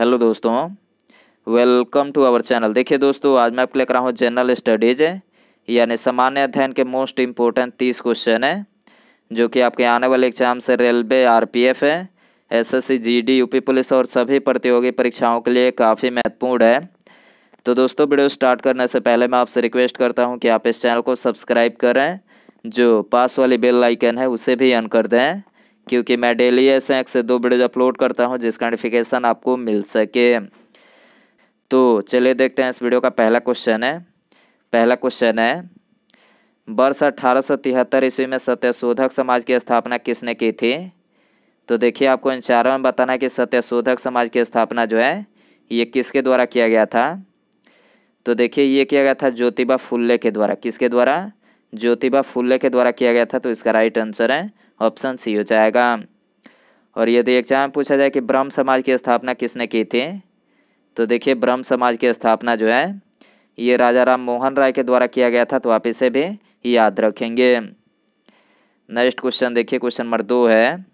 Hello दोस्तों welcome to our channel देखिए दोस्तों, आज मैं आपको लेकर हूँ जनरल स्टडीज़ यानी सामान्य अध्ययन के मोस्ट इम्पोर्टेंट तीस क्वेश्चन है, जो कि आपके आने वाले एग्ज़ाम से रेलवे आरपीएफ है। एसएससी जीडी यूपी पुलिस और सभी प्रतियोगी परीक्षाओं के लिए काफ़ी महत्वपूर्ण है। तो दोस्तों वीडियो स्टार्ट करने से पहले मैं आपसे रिक्वेस्ट करता हूँ कि आप इस चैनल को सब्सक्राइब करें, जो पास वाली बेल आइकन है, उसे भी ऑन कर दें। क्योंकि मैं डेली ऐसे एक से दो वीडियो अपलोड करता हूँ जिसका नोटिफिकेशन आपको मिल सके। तो चलिए देखते हैं इस वीडियो का पहला क्वेश्चन है। पहला क्वेश्चन है, वर्ष अठारह सौ तिहत्तर ईस्वी में सत्यशोधक समाज की स्थापना किसने की थी? तो देखिए आपको इन चारों में बताना है कि सत्यशोधक समाज की स्थापना जो है, ये किसके द्वारा किया गया था? तो देखिए ये किया गया था ज्योतिबा फुल्ले के द्वारा। किसके द्वारा? ज्योतिबा फुल्ले के द्वारा किया गया था तो इसका राइट आंसर है ऑप्शन सी हो जाएगा। और यदि एग्ज़ाम पूछा जाए कि ब्रह्म समाज की स्थापना किसने की थी तो देखिए, ब्रह्म समाज की स्थापना जो है, ये राजा राम मोहन राय के द्वारा किया गया था तो आप इसे भी याद रखेंगे। नेक्स्ट क्वेश्चन देखिए क्वेश्चन नंबर दो है।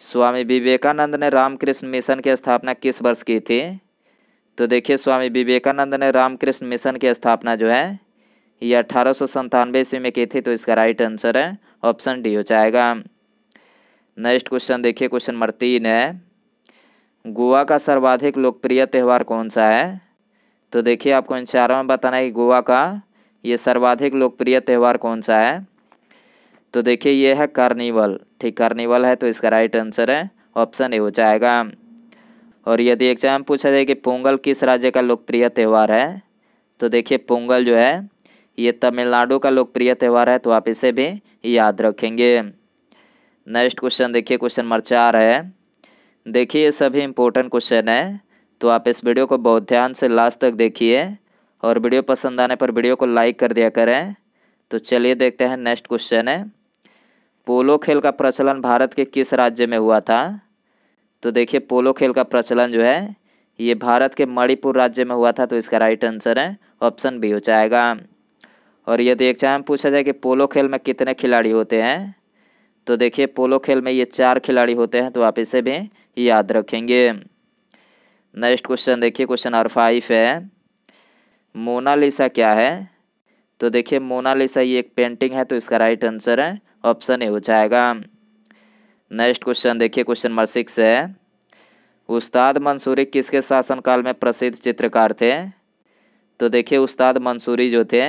स्वामी विवेकानंद ने रामकृष्ण मिशन की स्थापना किस वर्ष की थी? तो देखिए, स्वामी विवेकानंद ने रामकृष्ण मिशन की स्थापना जो है, ये अठारह सौ ईस्वी में की थी तो इसका राइट आंसर है। ऑप्शन डी हो जाएगा। नेक्स्ट क्वेश्चन देखिए क्वेश्चन नंबर तीन है। गोवा का सर्वाधिक लोकप्रिय त्यौहार कौन सा है? तो देखिए, आपको इन चारों में बताना है कि गोवा का ये सर्वाधिक लोकप्रिय त्यौहार कौन सा है। तो देखिए, ये है कार्निवल। ठीक, कार्निवल है तो इसका राइट आंसर है। ऑप्शन ए हो जाएगा। और यदि एग्ज़ाम पूछा जाए कि पोंगल किस राज्य का लोकप्रिय त्यौहार है? तो देखिए, पोंगल जो है ये तमिलनाडु का लोकप्रिय त्यौहार है तो आप इसे भी याद रखेंगे। नेक्स्ट क्वेश्चन देखिए क्वेश्चन नंबर चार है। देखिए, ये सभी इम्पोर्टेंट क्वेश्चन है तो आप इस वीडियो को बहुत ध्यान से लास्ट तक देखिए, और वीडियो पसंद आने पर वीडियो को लाइक कर दिया करें। तो चलिए देखते हैं नेक्स्ट क्वेश्चन है। पोलो खेल का प्रचलन भारत के किस राज्य में हुआ था? तो देखिए, पोलो खेल का प्रचलन जो है, ये भारत के मणिपुर राज्य में हुआ था तो इसका राइट आंसर है ऑप्शन बी हो जाएगा। और यदि एग्ज़ाम पूछा जाए कि पोलो खेल में कितने खिलाड़ी होते हैं? तो देखिए, पोलो खेल में ये चार खिलाड़ी होते हैं तो आप इसे भी याद रखेंगे। नेक्स्ट क्वेश्चन देखिए क्वेश्चन नंबर फाइव है। मोनालिसा क्या है? तो देखिए मोनालिसा ये एक पेंटिंग है तो इसका राइट आंसर है ऑप्शन ए हो जाएगा। नेक्स्ट क्वेश्चन देखिए क्वेश्चन नंबर सिक्स है। उस्ताद मंसूरी किसके शासनकाल में प्रसिद्ध चित्रकार थे? तो देखिए, उस्ताद मंसूरी जो थे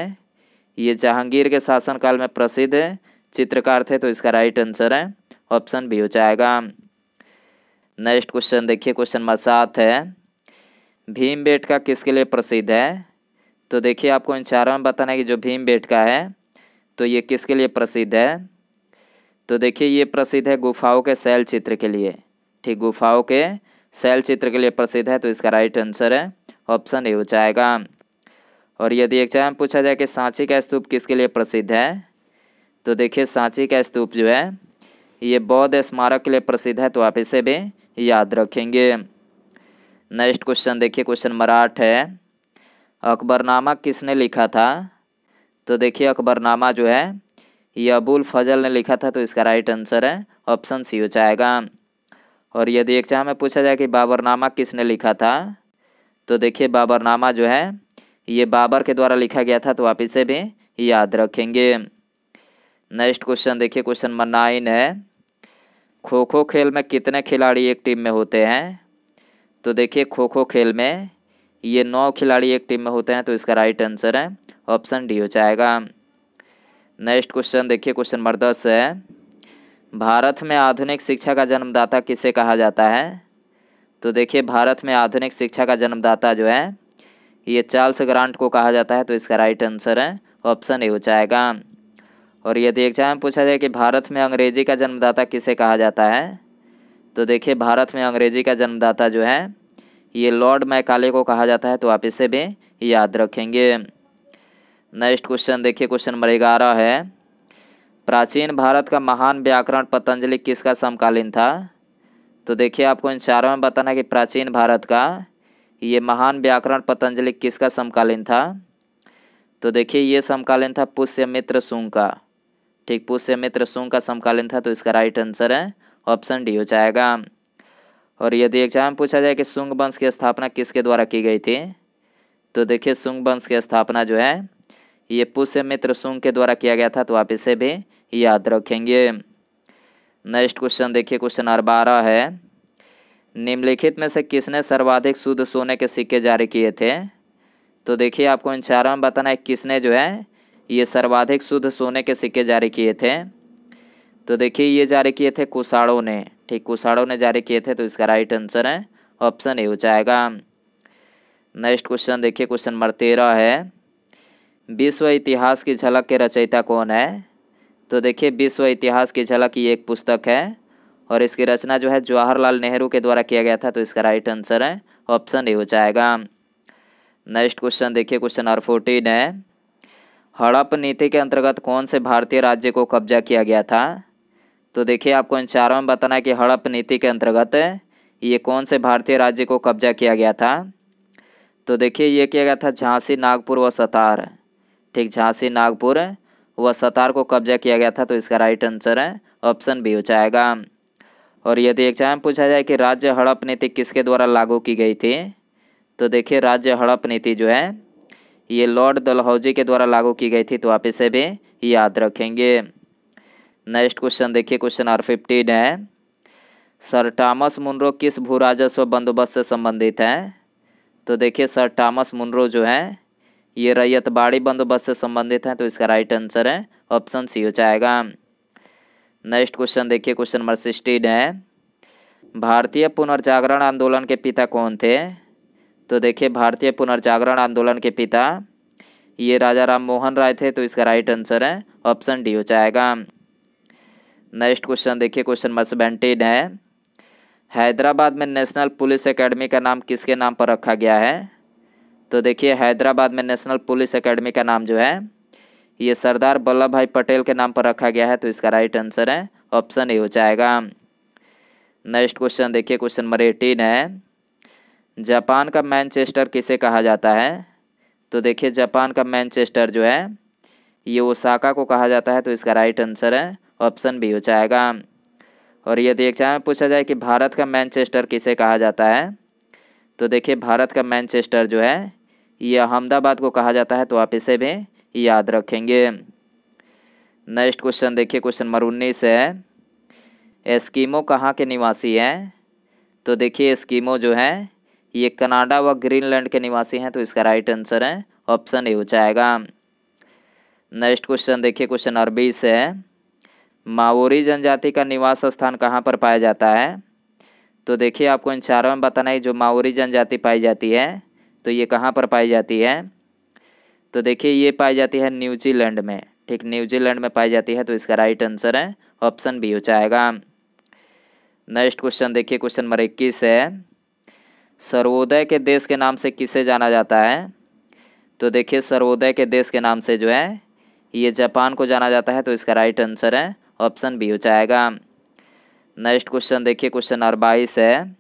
ये जहांगीर के शासनकाल में प्रसिद्ध चित्रकार थे तो इसका राइट आंसर है ऑप्शन बी हो जाएगा। नेक्स्ट क्वेश्चन देखिए क्वेश्चन नंबर सात है। भीम बेटका किसके लिए प्रसिद्ध है? तो देखिए, आपको इन चारों में बताना है कि जो भीम बेटका है तो ये किसके लिए प्रसिद्ध है? तो देखिए, ये प्रसिद्ध है गुफाओं के शैल चित्र के लिए। ठीक, गुफाओं के शैल चित्र के लिए प्रसिद्ध है तो इसका राइट आंसर है ऑप्शन ए हो जाएगा। और यदि एग्ज़ाम पूछा जाए कि सांची का स्तूप किसके लिए प्रसिद्ध है तो देखिए सांची का स्तूप जो है, ये बौद्ध स्मारक के लिए प्रसिद्ध है तो आप इसे भी याद रखेंगे। नेक्स्ट क्वेश्चन देखिए, क्वेश्चन नंबर आठ है। अकबरनामा किसने लिखा था? तो देखिए, अकबरनामा जो है, ये अबुल फजल ने लिखा था तो इसका राइट आंसर है, ऑप्शन सी हो जाएगा। और यदि एग्ज़ाम में पूछा जाए कि बाबरनामा किसने लिखा था तो देखिए बाबरनामा जो है ये बाबर के द्वारा लिखा गया था तो आप इसे भी याद रखेंगे। नेक्स्ट क्वेश्चन देखिए क्वेश्चन नंबर नाइन है। खो खो खेल में कितने खिलाड़ी एक टीम में होते हैं? तो देखिए खो खो खेल में ये नौ खिलाड़ी एक टीम में होते हैं तो इसका राइट आंसर है ऑप्शन डी हो जाएगा। नेक्स्ट क्वेश्चन देखिए क्वेश्चन नंबर दस है। भारत में आधुनिक शिक्षा का जन्मदाता किसे कहा जाता है? तो देखिए, भारत में आधुनिक शिक्षा का जन्मदाता जो है ये चार्ल्स ग्रांट को कहा जाता है तो इसका राइट आंसर है ऑप्शन ए हो जाएगा। और यदि एग्ज़ाम पूछा जाए कि भारत में अंग्रेज़ी का जन्मदाता किसे कहा जाता है? तो देखिए, भारत में अंग्रेज़ी का जन्मदाता जो है, ये लॉर्ड मैकाले को कहा जाता है तो आप इसे भी याद रखेंगे। नेक्स्ट क्वेश्चन देखिए, क्वेश्चन नंबर ग्यारह है। प्राचीन भारत का महान व्याकरण पतंजलि किसका समकालीन था? तो देखिए, आपको इन चारों में बताना कि प्राचीन भारत का ये महान व्याकरण पतंजलि किसका समकालीन था? तो देखिए, ये समकालीन था पुष्यमित्र सुंग का। ठीक, पुष्यमित्र सुंग का समकालीन था तो इसका राइट आंसर है ऑप्शन डी हो जाएगा। और यदि एग्ज़ाम पूछा जाए कि सुंग वंश की स्थापना किसके द्वारा की गई थी? तो देखिए, सुंग वंश की स्थापना जो है, ये पुष्य मित्र सुंग के द्वारा किया गया था तो आप इसे भी याद रखेंगे। नेक्स्ट क्वेश्चन देखिए क्वेश्चन नंबर बारह है। निम्नलिखित में से किसने सर्वाधिक शुद्ध सोने के सिक्के जारी किए थे? तो देखिए, आपको इन चारों में बताना है किसने जो है, ये सर्वाधिक शुद्ध सोने के सिक्के जारी किए थे। तो देखिए, ये जारी किए थे कुषाणों ने। ठीक, कुषाणों ने जारी किए थे तो इसका राइट आंसर है ऑप्शन ए हो जाएगा। नेक्स्ट क्वेश्चन देखिए, क्वेश्चन नंबर तेरह है। विश्व इतिहास की झलक के रचयिता कौन है? तो देखिए, विश्व इतिहास की झलक ये एक पुस्तक है। और इसकी रचना जो है जवाहरलाल नेहरू के द्वारा किया गया था तो इसका राइट आंसर है ऑप्शन ए हो जाएगा। नेक्स्ट क्वेश्चन देखिए क्वेश्चन नंबर फोर्टीन है। हड़प नीति के अंतर्गत कौन से भारतीय राज्य को कब्जा किया गया था? तो देखिए, आपको इन चारों में बताना है कि हड़प नीति के अंतर्गत ये कौन से भारतीय राज्य को कब्जा किया गया था? तो देखिए, ये किया गया था झांसी, नागपुर व सतार। ठीक, झांसी, नागपुर व सतार को कब्जा किया गया था तो इसका राइट आंसर है ऑप्शन बी हो जाएगा। और यदि एग्ज़ाम पूछा जाए कि राज्य हड़प नीति किसके द्वारा लागू की गई थी तो देखिए राज्य हड़प नीति जो है, ये लॉर्ड दलहौजी के द्वारा लागू की गई थी तो आप इसे भी याद रखेंगे। नेक्स्ट क्वेश्चन देखिए, क्वेश्चन आर फिफ्टीन है, सर टॉमस मुनरो किस भू राजस्व बंदोबस्त से संबंधित है? तो देखिए, सर टॉमस मुनरो जो है, ये रैयत बाड़ी बंदोबस्त से संबंधित है तो इसका राइट आंसर है, ऑप्शन सी हो जाएगा। नेक्स्ट क्वेश्चन देखिए क्वेश्चन नंबर सिक्सटीन है। भारतीय पुनर्जागरण आंदोलन के पिता कौन थे? तो देखिए, भारतीय पुनर्जागरण आंदोलन के पिता ये राजा राम मोहन राय थे तो इसका राइट आंसर है ऑप्शन डी हो जाएगा। नेक्स्ट क्वेश्चन देखिए क्वेश्चन नंबर सेवेंटीन है। हैदराबाद में नेशनल पुलिस एकेडमी का नाम किसके नाम पर रखा गया है? तो देखिए, हैदराबाद में नेशनल पुलिस एकेडमी का नाम जो है ये सरदार वल्लभ भाई पटेल के नाम पर रखा गया है तो इसका राइट आंसर है ऑप्शन ए हो जाएगा। नेक्स्ट क्वेश्चन देखिए क्वेश्चन नंबर एटीन है। जापान का मैनचेस्टर किसे कहा जाता है? तो देखिए, जापान का मैनचेस्टर जो है, ये ओसाका को कहा जाता है तो इसका राइट आंसर है ऑप्शन बी हो जाएगा। और यदि एग्ज़ाम में पूछा जाए कि भारत का मैनचेस्टर किसे कहा जाता है? तो देखिए, भारत का मैनचेस्टर जो है, ये अहमदाबाद को कहा जाता है तो आप इसे भी याद रखेंगे। नेक्स्ट क्वेश्चन देखिए क्वेश्चन नंबर उन्नीस है। एस्कीमो कहाँ के निवासी हैं? तो देखिए एस्कीमो जो है, ये कनाडा व ग्रीनलैंड के निवासी हैं तो इसका राइट आंसर है ऑप्शन ए हो जाएगा। नेक्स्ट क्वेश्चन देखिए क्वेश्चन नंबर बीस है। माओरी जनजाति का निवास स्थान कहाँ पर पाया जाता है? तो देखिए, आपको इन चारों में बताना है, जो माओरी जनजाति पाई जाती है तो ये कहाँ पर पाई जाती है? तो देखिए, ये पाई जाती है न्यूजीलैंड में। ठीक, न्यूजीलैंड में पाई जाती है तो इसका राइट आंसर है ऑप्शन बी हो जाएगा। नेक्स्ट क्वेश्चन देखिए क्वेश्चन नंबर इक्कीस है। सर्वोदय के देश के नाम से किसे जाना जाता है? तो देखिए, सर्वोदय के देश के नाम से जो है, ये जापान को जाना जाता है तो इसका राइट आंसर है ऑप्शन बी हो जाएगा। नेक्स्ट क्वेश्चन देखिए क्वेश्चन नंबर बाईस है।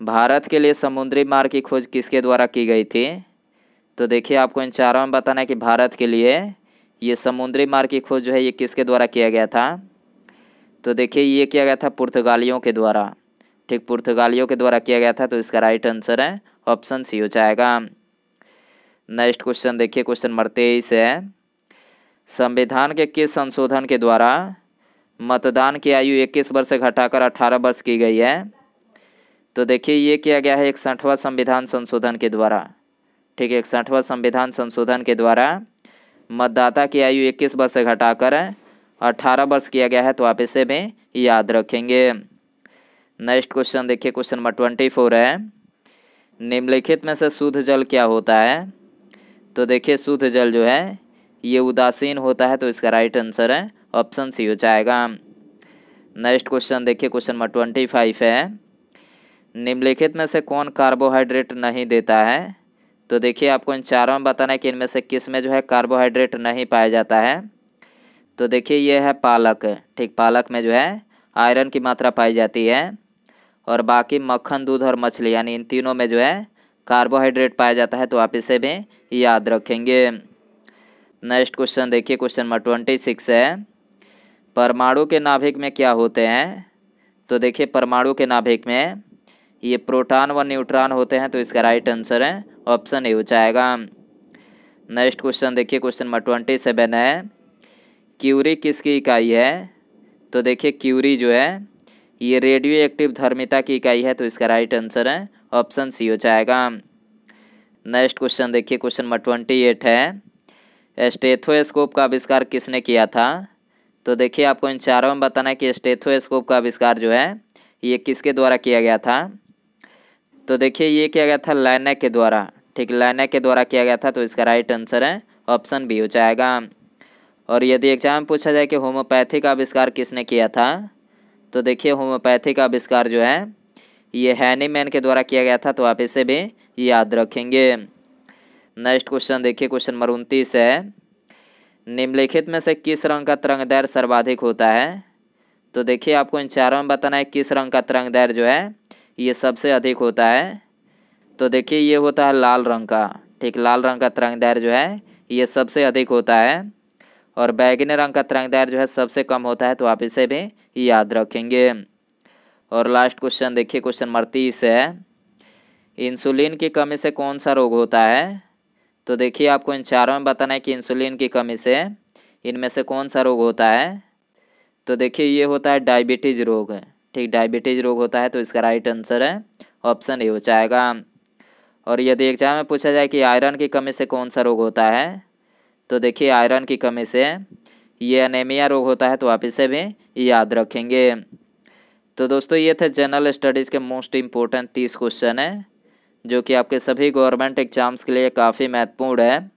भारत के लिए समुद्री मार्ग की खोज किसके द्वारा की गई थी? तो देखिए आपको इन चारों में बताना है कि भारत के लिए ये समुद्री मार्ग की खोज जो है ये किसके द्वारा किया गया था? तो देखिए ये किया गया था पुर्तगालियों के द्वारा। ठीक, पुर्तगालियों के द्वारा किया गया था तो इसका राइट आंसर है ऑप्शन सी हो जाएगा। नेक्स्ट क्वेश्चन देखिए क्वेश्चन नंबर तेईस है। संविधान के किस संशोधन के द्वारा मतदान की आयु 21 वर्ष से घटाकर 18 वर्ष की गई है? तो देखिए ये किया गया है इकसठवा संविधान संशोधन के द्वारा। ठीक है, इकसठवा संविधान संशोधन के द्वारा मतदाता की आयु इक्कीस वर्ष से घटाकर अठारह वर्ष किया गया है तो आप इसे भी याद रखेंगे। नेक्स्ट क्वेश्चन देखिए, क्वेश्चन नंबर ट्वेंटी फोर है। निम्नलिखित में से शुद्ध जल क्या होता है? तो देखिए, शुद्ध जल जो है, ये उदासीन होता है तो इसका राइट आंसर है ऑप्शन सी हो जाएगा। नेक्स्ट क्वेश्चन देखिए, क्वेश्चन नंबर ट्वेंटी फाइव है। निम्नलिखित में से कौन कार्बोहाइड्रेट नहीं देता है? तो देखिए आपको इन चारों में बताना है कि इनमें से किसमें जो है कार्बोहाइड्रेट नहीं पाया जाता है। तो देखिए ये है पालक, ठीक, पालक में जो है आयरन की मात्रा पाई जाती है और बाकी मक्खन, दूध और मछली, यानी इन तीनों में जो है कार्बोहाइड्रेट पाया जाता है तो आप इसे भी याद रखेंगे। नेक्स्ट क्वेश्चन देखिए क्वेश्चन नंबर ट्वेंटी सिक्स है। परमाणु के नाभिक में क्या होते हैं? तो देखिए, परमाणु के नाभिक में ये प्रोटॉन व न्यूट्रॉन होते हैं तो इसका राइट आंसर है ऑप्शन ए हो जाएगा। नेक्स्ट क्वेश्चन देखिए क्वेश्चन नंबर ट्वेंटी सेवन है। क्यूरी किसकी इकाई है? तो देखिए क्यूरी जो है, ये रेडियो एक्टिव धर्मिता की इकाई है तो इसका राइट आंसर है ऑप्शन सी हो जाएगा। नेक्स्ट क्वेश्चन देखिए क्वेश्चन नंबर ट्वेंटी एट है। स्टेथोस्कोप का आविष्कार किसने किया था? तो देखिए, आपको इन चारों में बताना है कि स्टेथोस्कोप का आविष्कार जो है, ये किसके द्वारा किया गया था? तो देखिए ये किया गया था लैनेक के द्वारा। ठीक लैनेक के द्वारा किया गया था तो इसका राइट आंसर है ऑप्शन बी हो जाएगा। और यदि एग्ज़ाम पूछा जाए कि होम्योपैथी का आविष्कार किसने किया था तो देखिए होम्योपैथी का आविष्कार जो है, ये हैनीमैन के द्वारा किया गया था तो आप इसे भी याद रखेंगे। नेक्स्ट क्वेश्चन देखिए क्वेश्चन नंबर उनतीस है। निम्नलिखित में से किस रंग का तरंग दैर सर्वाधिक होता है? तो देखिए आपको इन चारों में बताना है किस रंग का तरंग दैर जो है ये सबसे अधिक होता है। तो देखिए, ये होता है लाल रंग का। ठीक, लाल रंग का तरंग दैर जो है, ये सबसे अधिक होता है। और बैगनी रंग का तरंग दैर जो है, सबसे कम होता है तो आप इसे भी याद रखेंगे। और लास्ट क्वेश्चन देखिए क्वेश्चन नंबर तीस है। इंसुलिन की कमी से कौन सा रोग होता है? तो देखिए, आपको इन चारों में बताना है कि इंसुलिन की कमी से इनमें से कौन सा रोग होता है। तो देखिए, ये होता है डायबिटीज़ रोग। ठीक डायबिटीज़ रोग होता है तो इसका राइट आंसर है ऑप्शन ए हो जाएगा। और यदि एग्ज़ाम में पूछा जाए कि आयरन की कमी से कौन सा रोग होता है तो देखिए आयरन की कमी से ये अनेमिया रोग होता है तो आप इसे भी याद रखेंगे। तो दोस्तों, ये थे जनरल स्टडीज़ के मोस्ट इम्पोर्टेंट तीस क्वेश्चन है, जो कि आपके सभी गवर्नमेंट एग्ज़ाम्स के लिए काफ़ी महत्वपूर्ण है।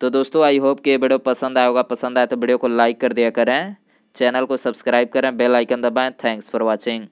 तो दोस्तों आई होप कि ये वीडियो पसंद आएगा पसंद आए तो वीडियो को लाइक कर दिया करें। चैनल को सब्सक्राइब करें बेल आइकन दबाएँ। Thanks for watching